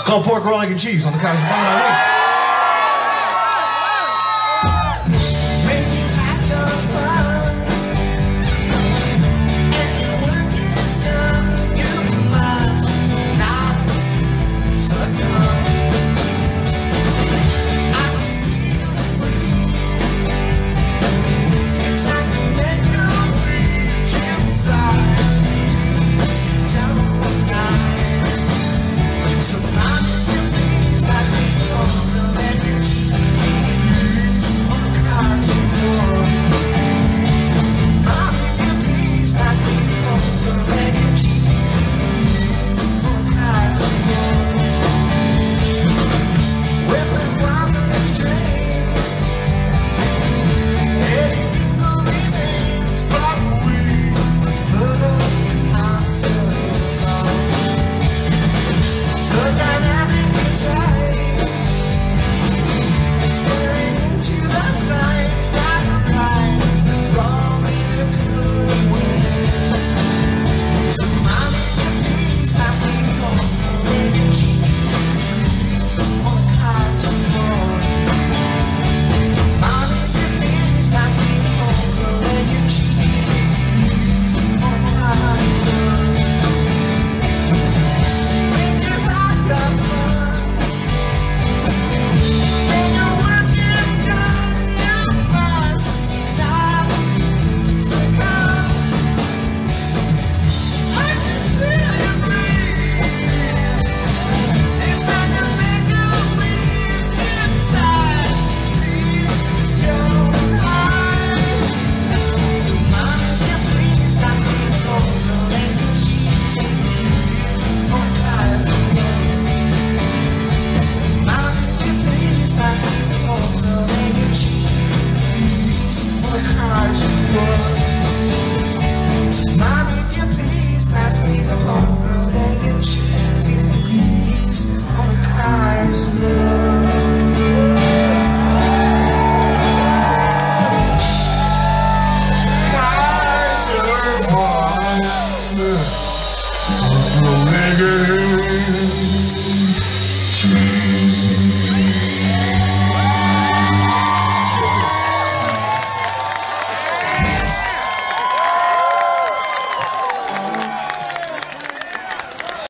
It's called pork roll and cheese on the Kaiser